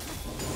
Let's go.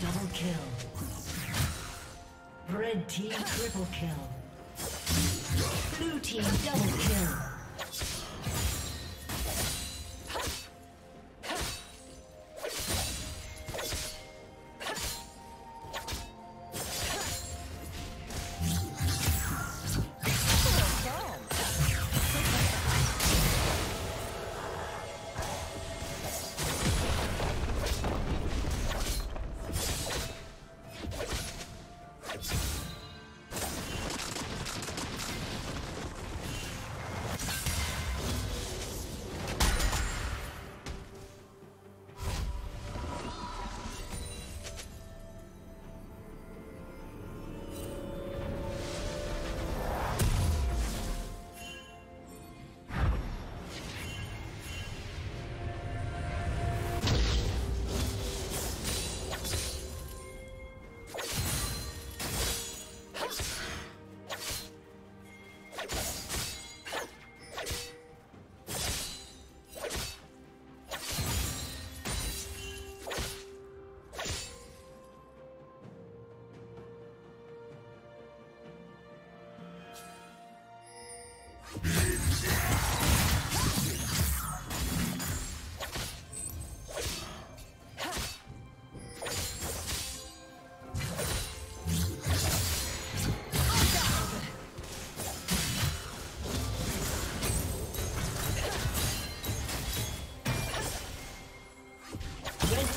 Double kill. Red team triple kill. Blue team double kill.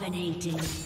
Dominating.